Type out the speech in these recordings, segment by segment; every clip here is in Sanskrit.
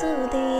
宿敌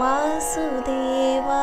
वासुदेवा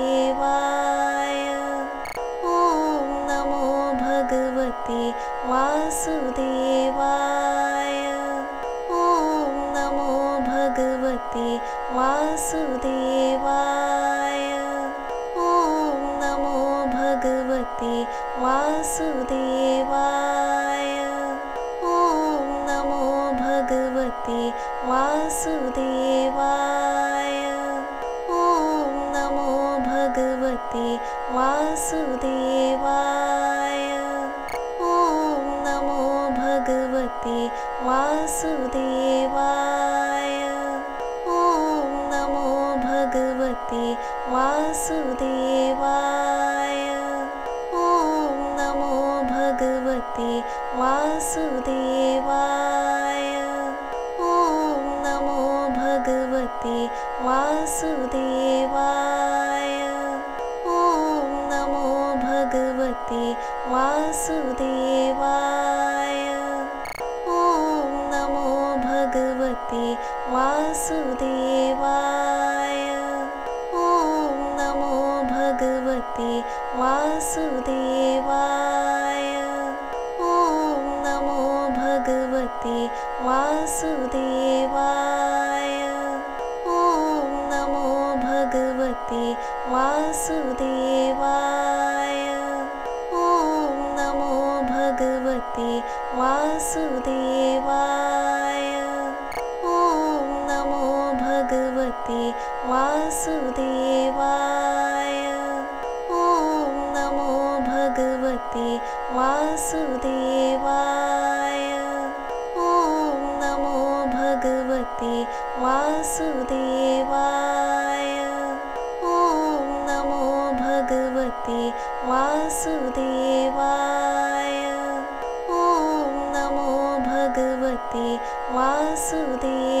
वासुदेव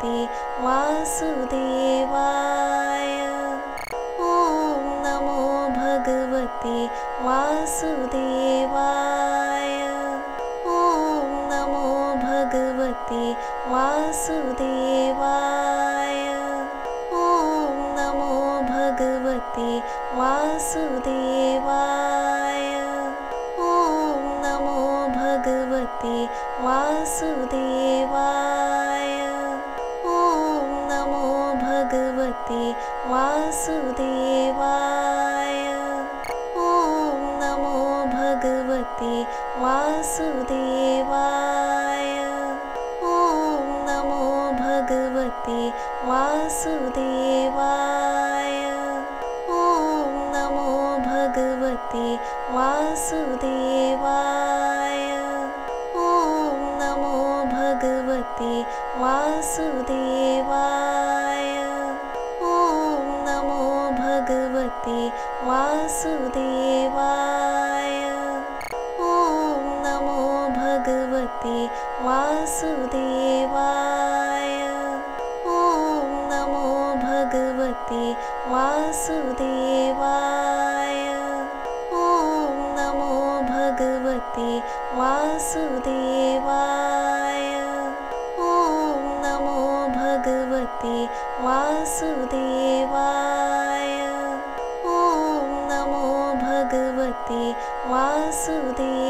的，我素的。वासुदेव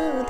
Sud.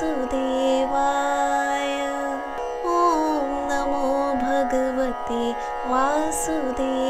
वासुदेवाय। ॐ नमो भगवते वासुदेव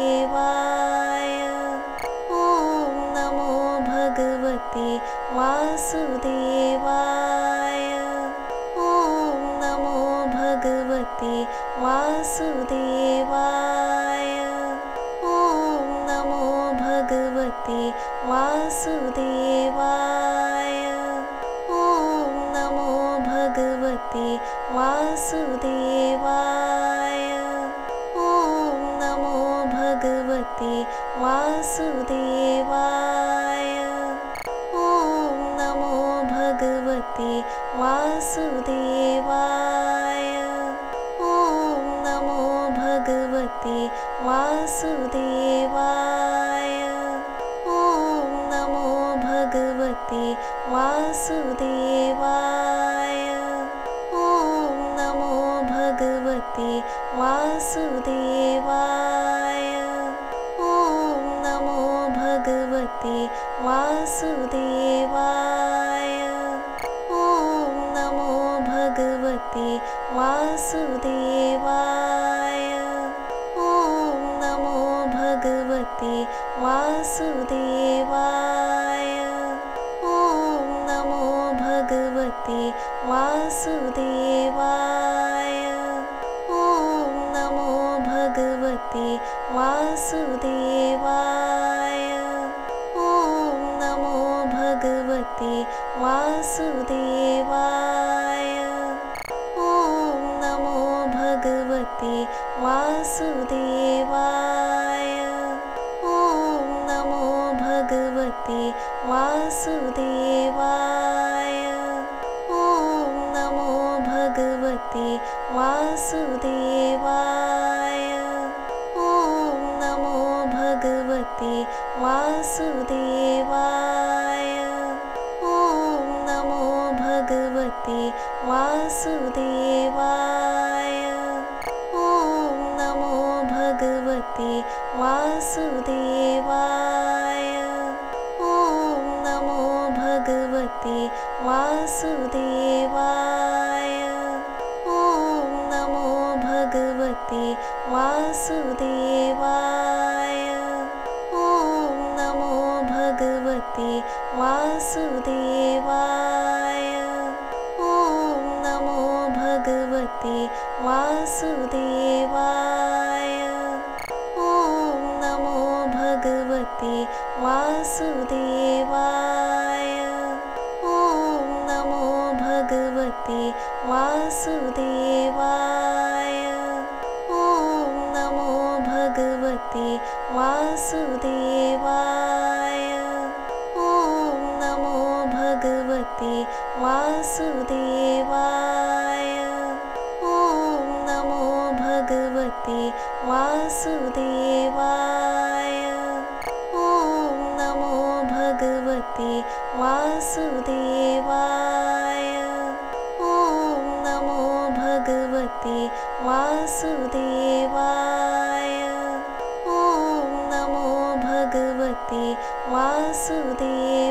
वासुदे वासुदेवाय। ॐ नमो भगवते वासुदेवाय। ॐ नमो भगवते मासुदेवा वासुदेव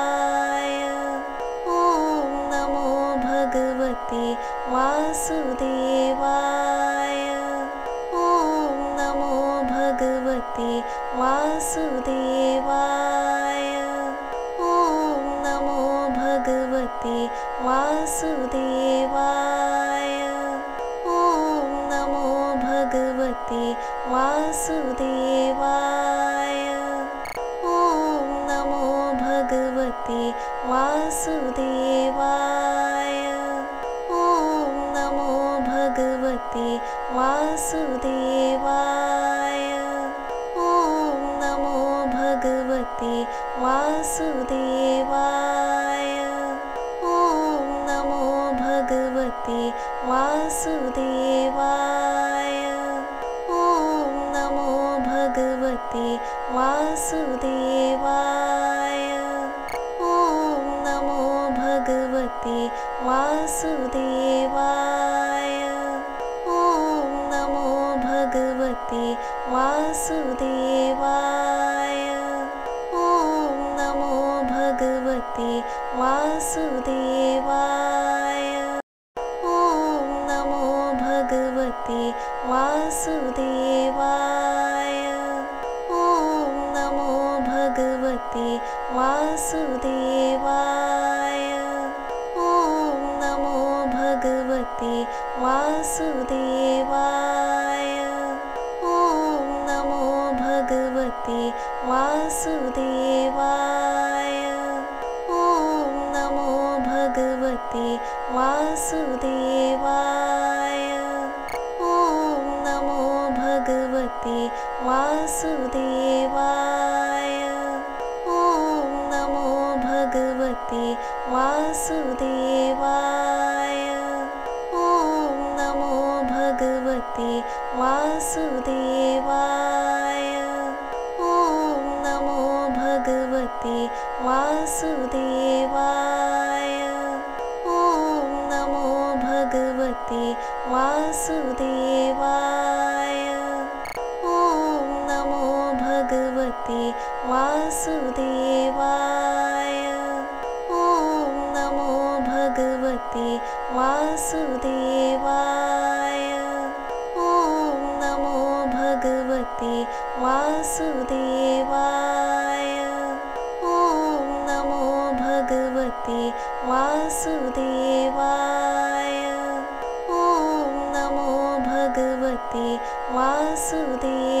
वासुदेव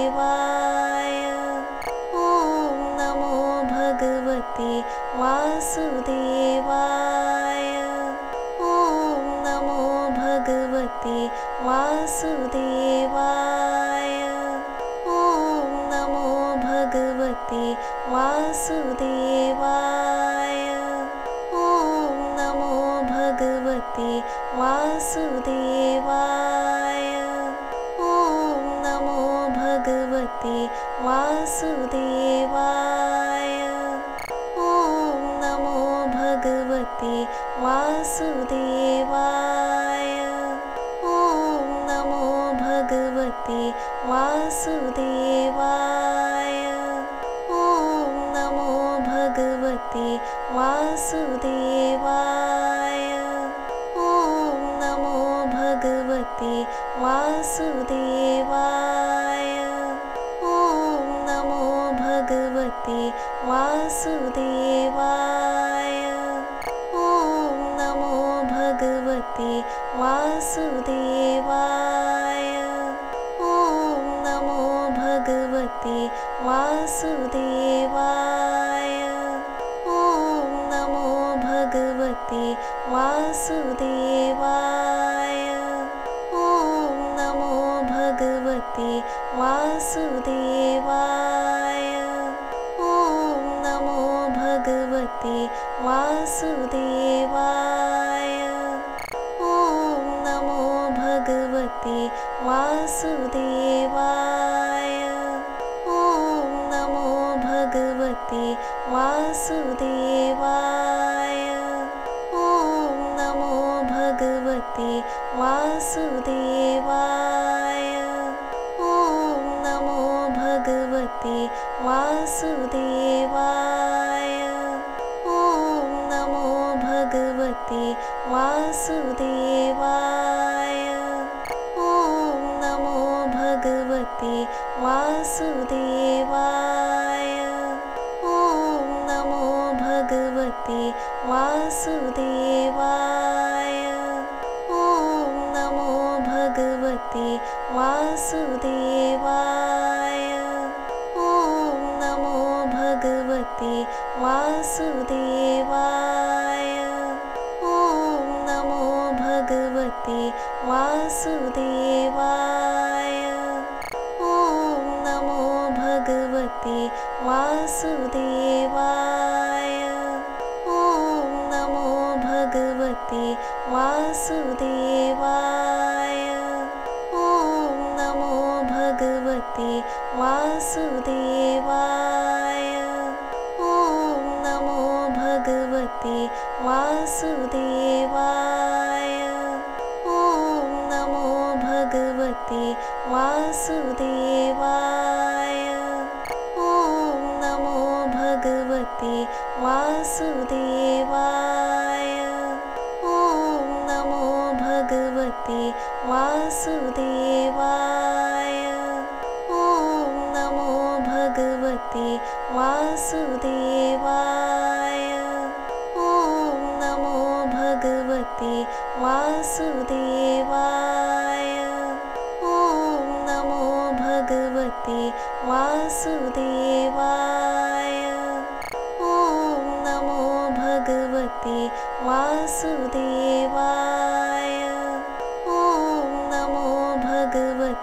宿敌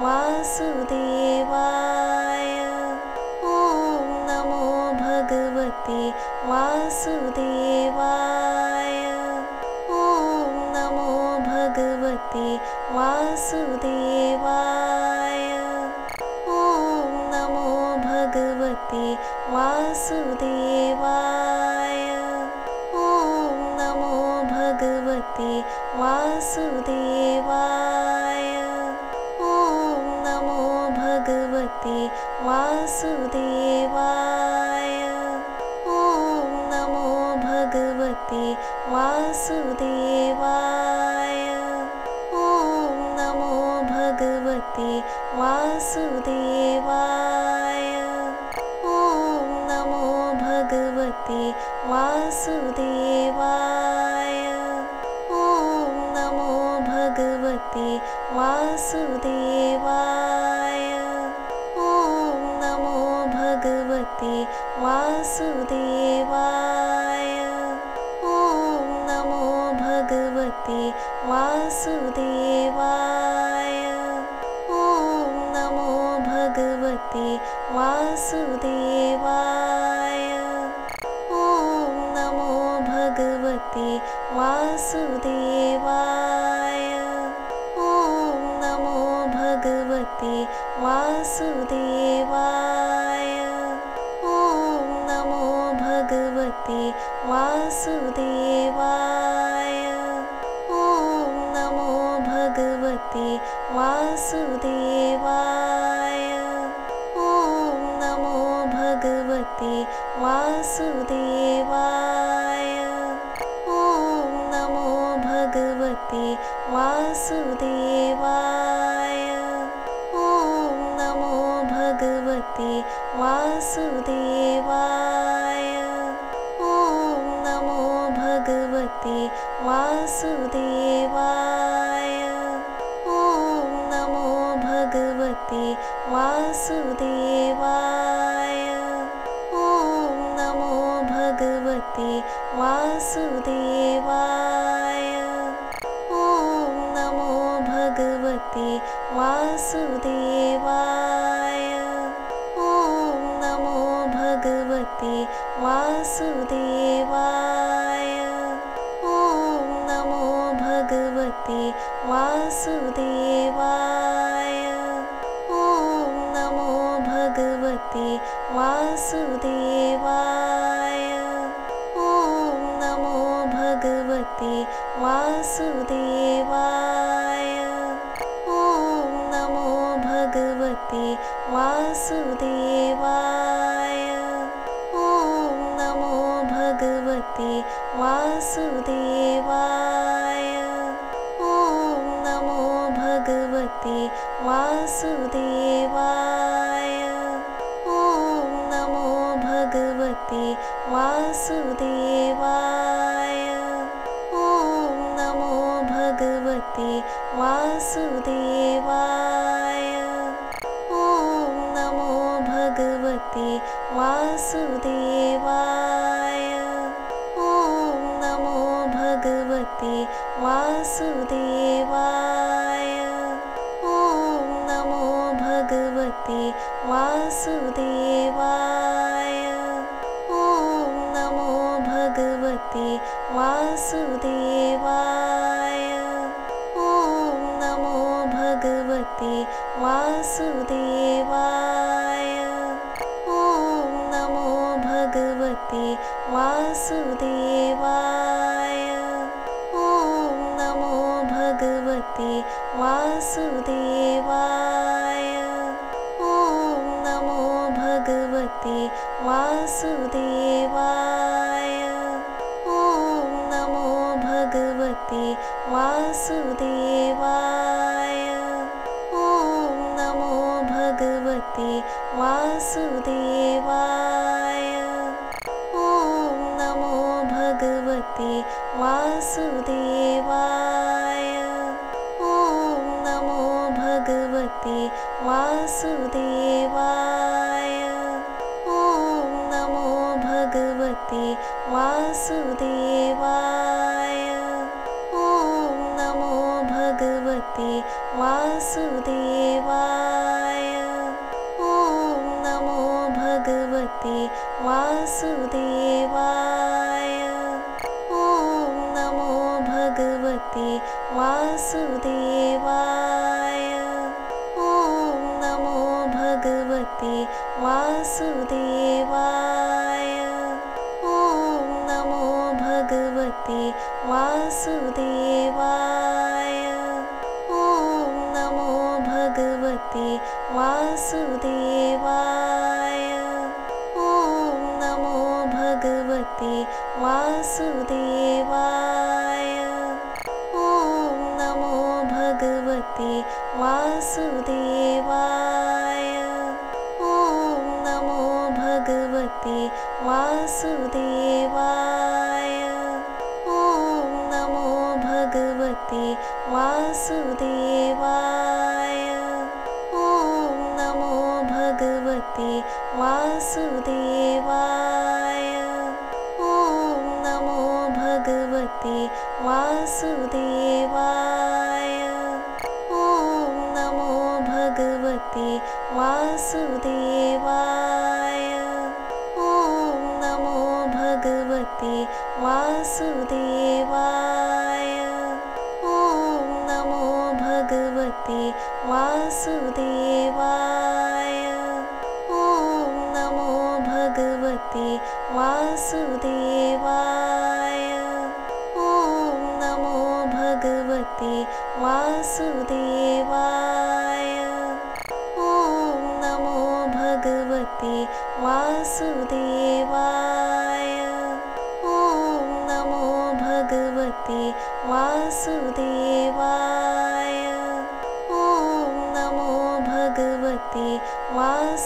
我说的。ी वासुदेवा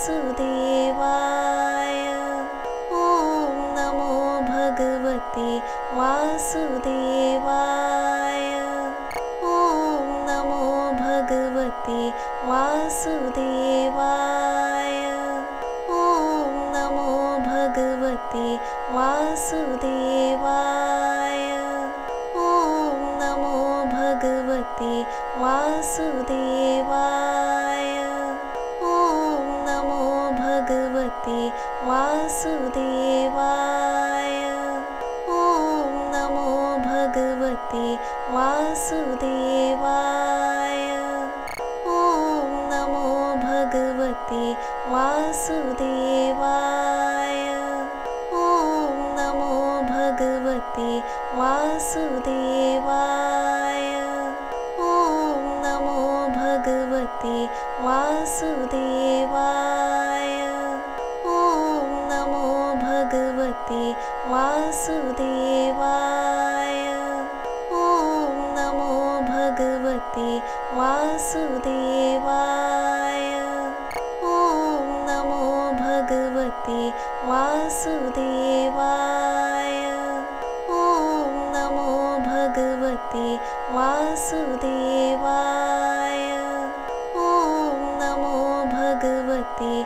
वासुदेवाय। ॐ नमो भगवते वासुदेव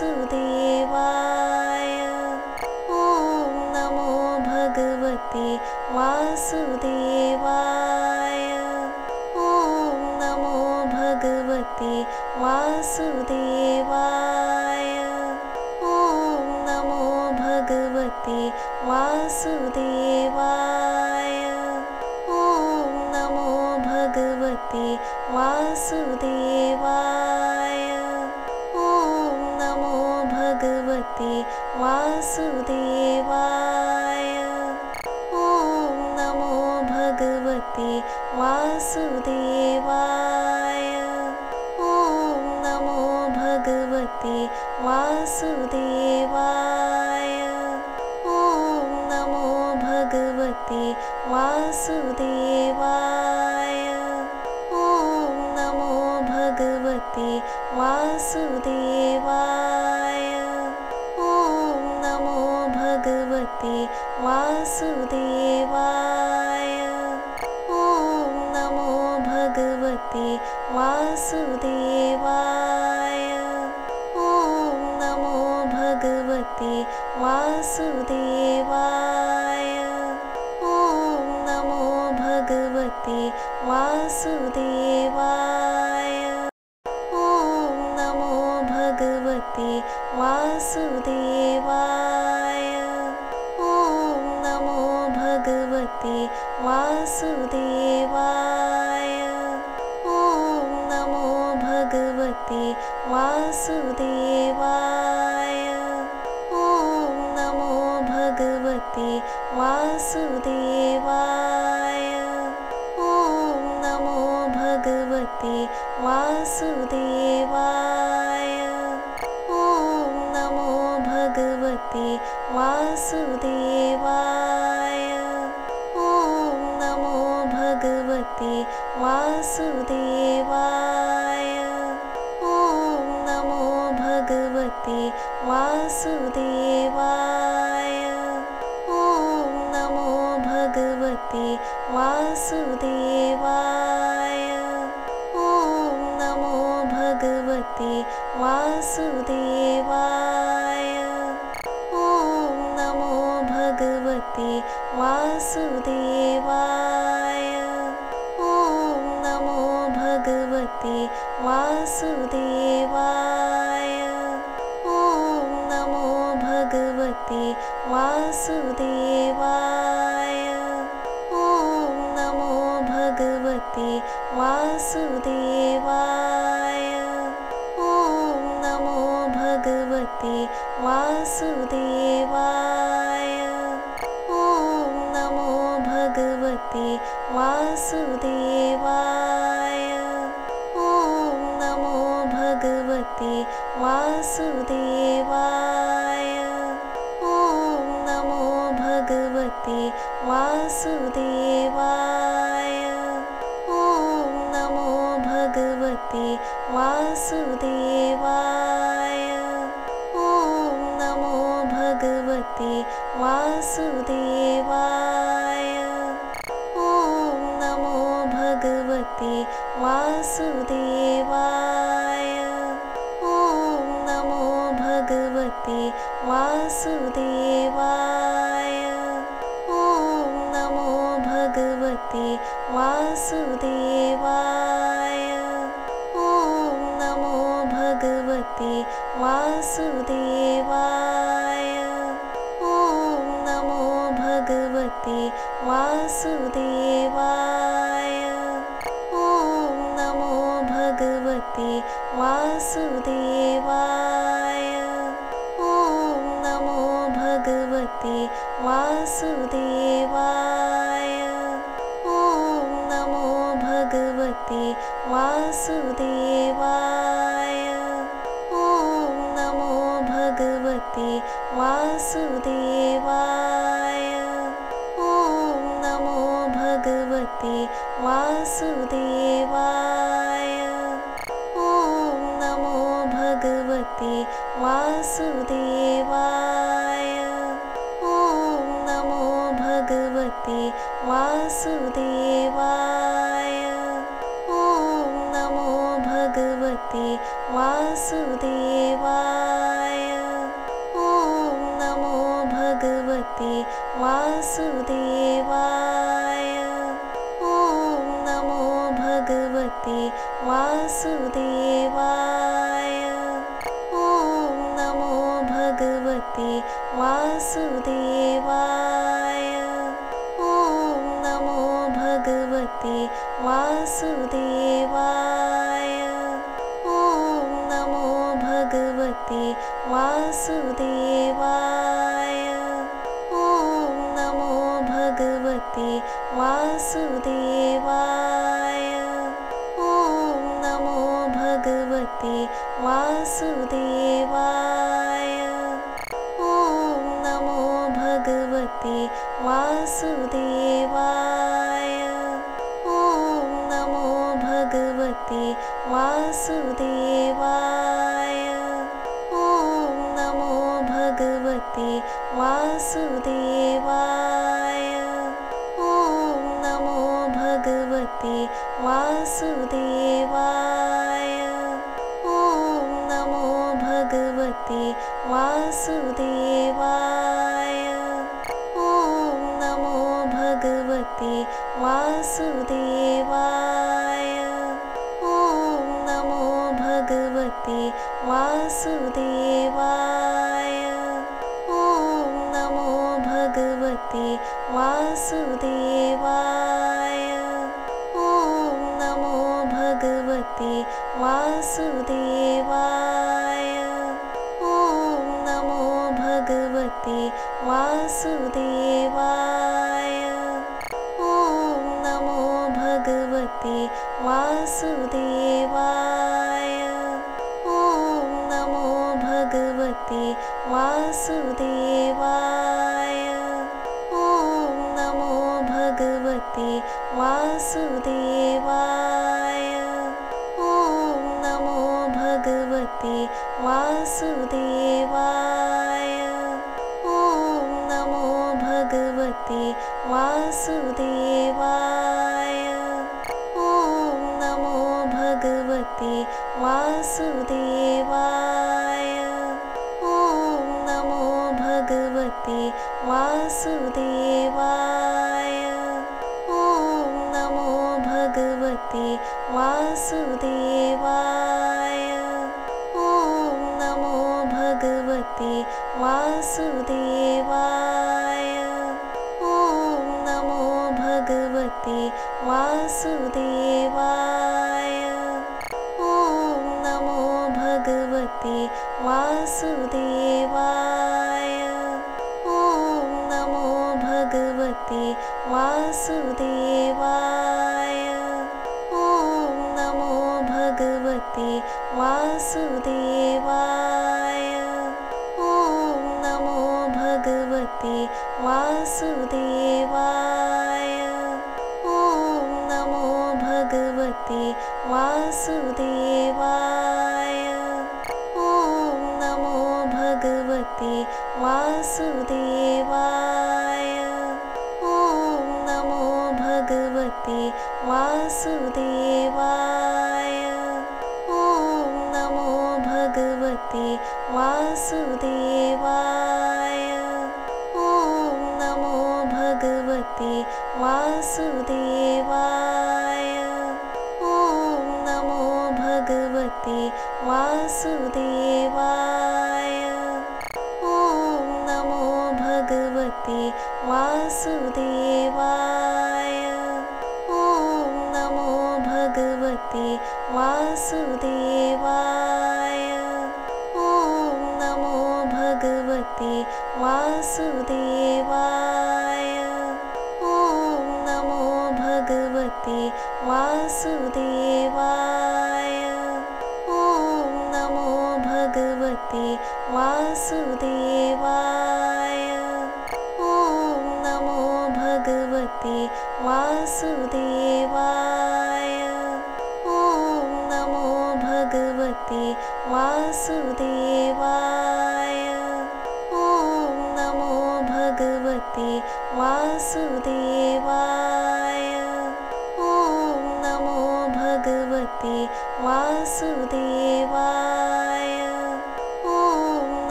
宿敌 वासुदेवा